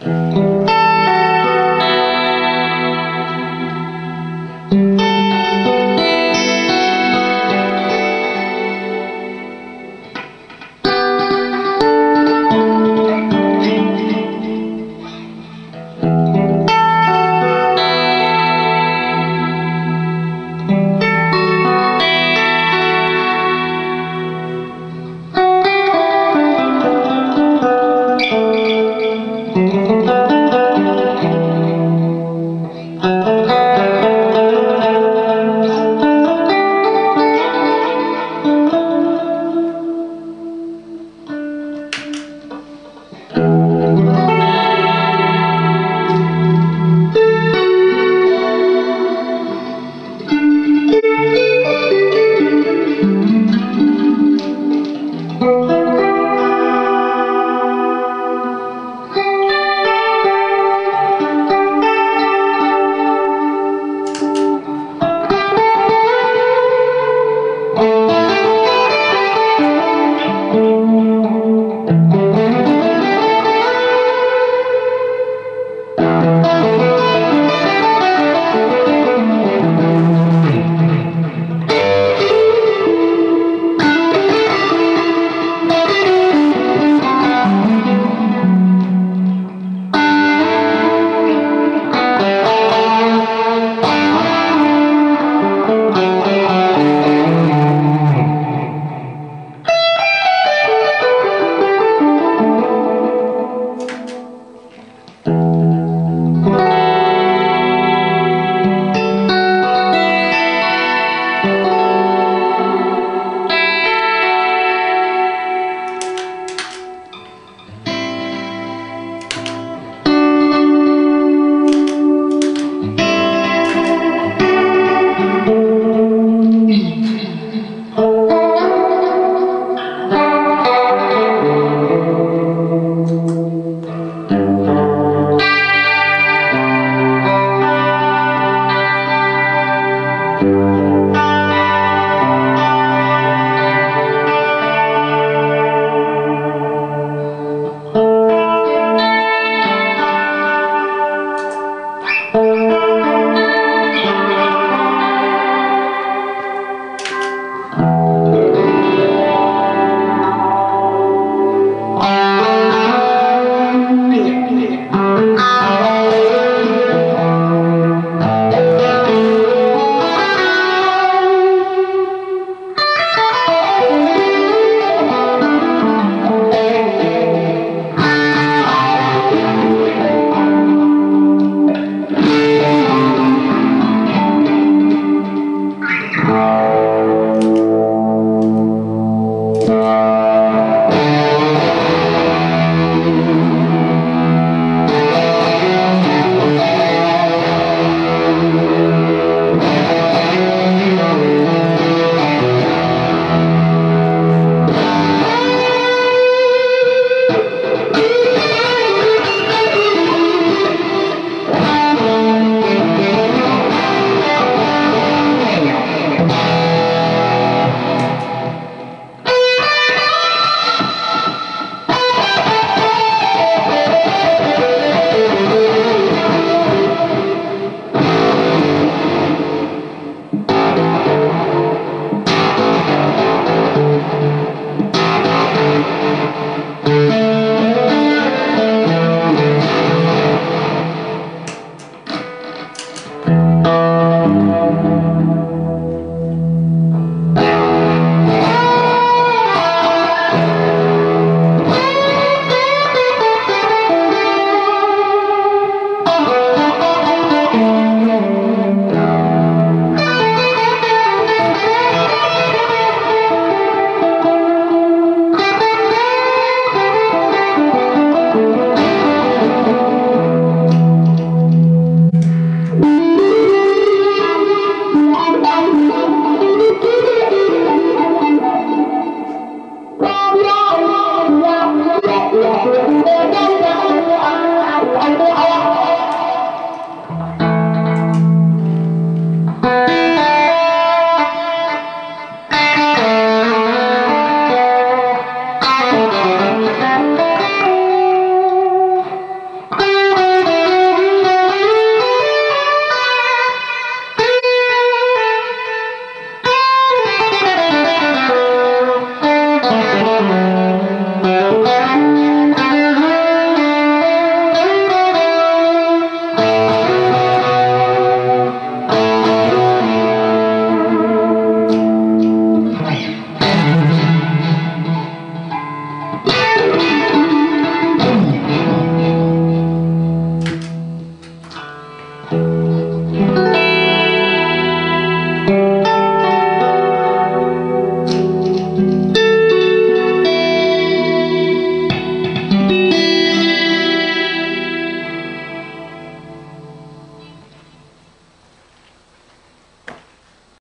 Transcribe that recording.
Mm-hmm.